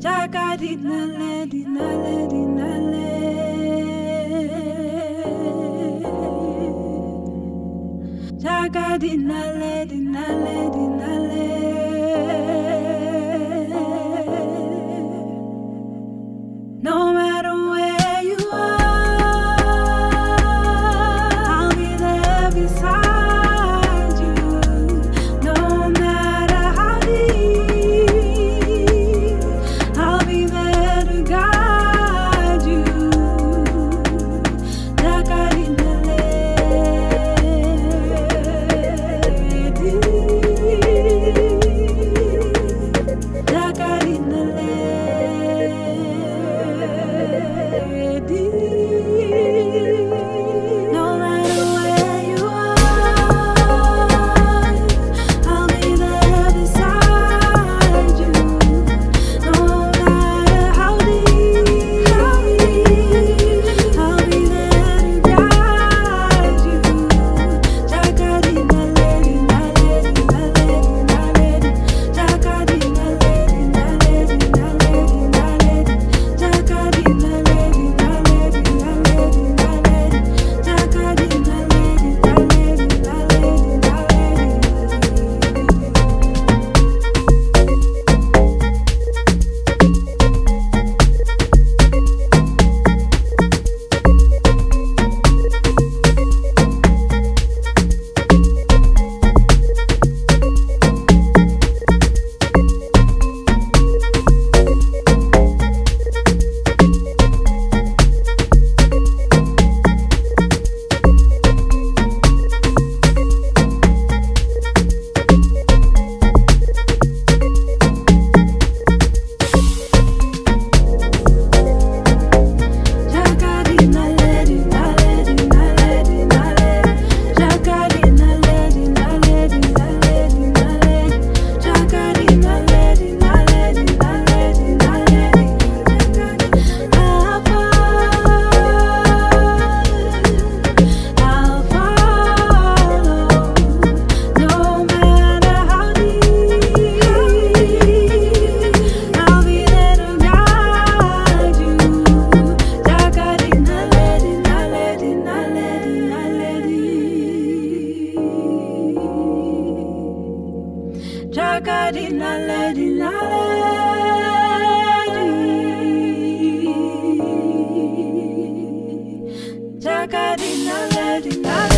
Jagadi naledi naledi naledi. Jagadi naledi naledi naledi. Jacarina, la, la, lady.